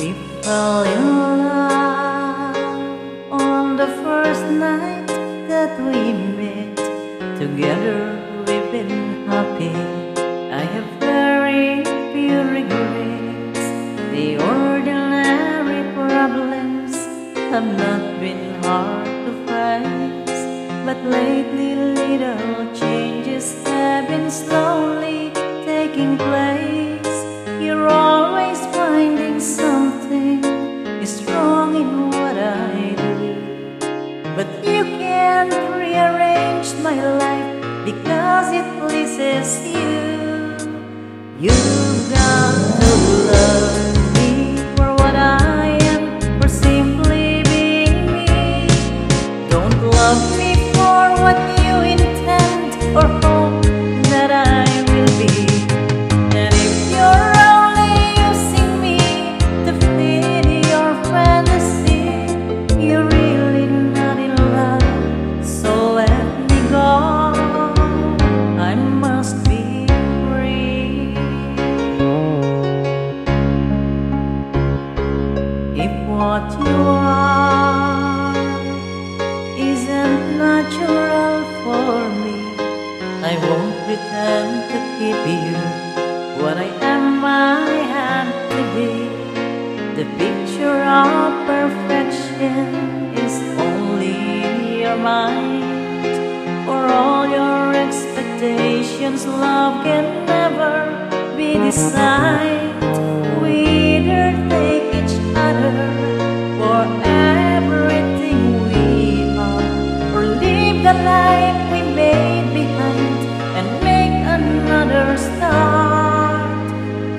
fell in love on the first night that we met. Together we've been happy. I have very few regrets. The ordinary problems have not been hard to face. But lately little changes have been slowly taking place. Pleases you. You've what you are isn't natural for me, I won't pretend to keep you what I am. I have to be. The picture of perfection is only in your mind. For all your expectations, love can never be designed. The life we made behind and make another start.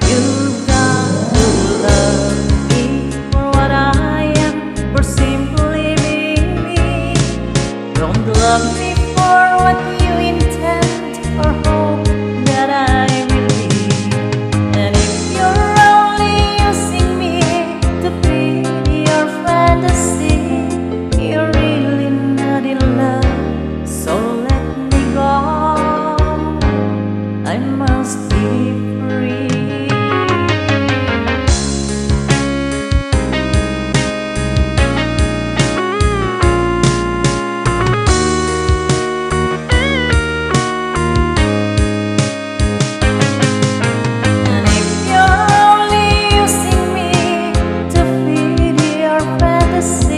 You've got to love me for what I am, for simply being me. Don't love me for what us